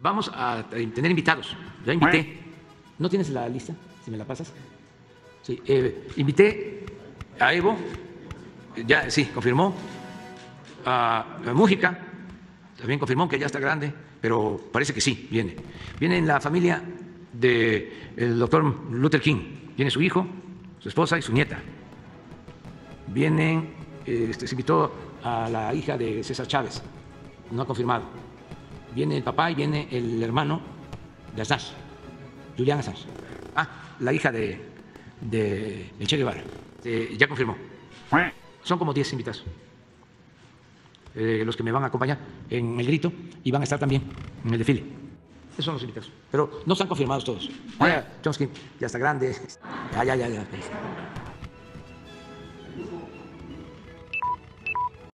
Vamos a tener invitados. Ya invité. ¿No tienes la lista? Si me la pasas. Sí, eh, invité a Evo, ya sí, confirmó. A, a Mújica, también confirmó que ya está grande, pero parece que sí, viene. Viene en la familia del doctor Luther King. Viene su hijo, su esposa y su nieta. Vienen, este, se invitó a la hija de César Chávez, no ha confirmado. Viene el papá y viene el hermano de Assange, Julian Assange. Ah, la hija de, de, Che Guevara. Eh, ya confirmó. Son como 10 invitados. Eh, los que me van a acompañar en el grito y van a estar también en el desfile. Esos son los invitados. Pero no están confirmados todos. Chomsky ya está grande. Ya, ya, ya, ya.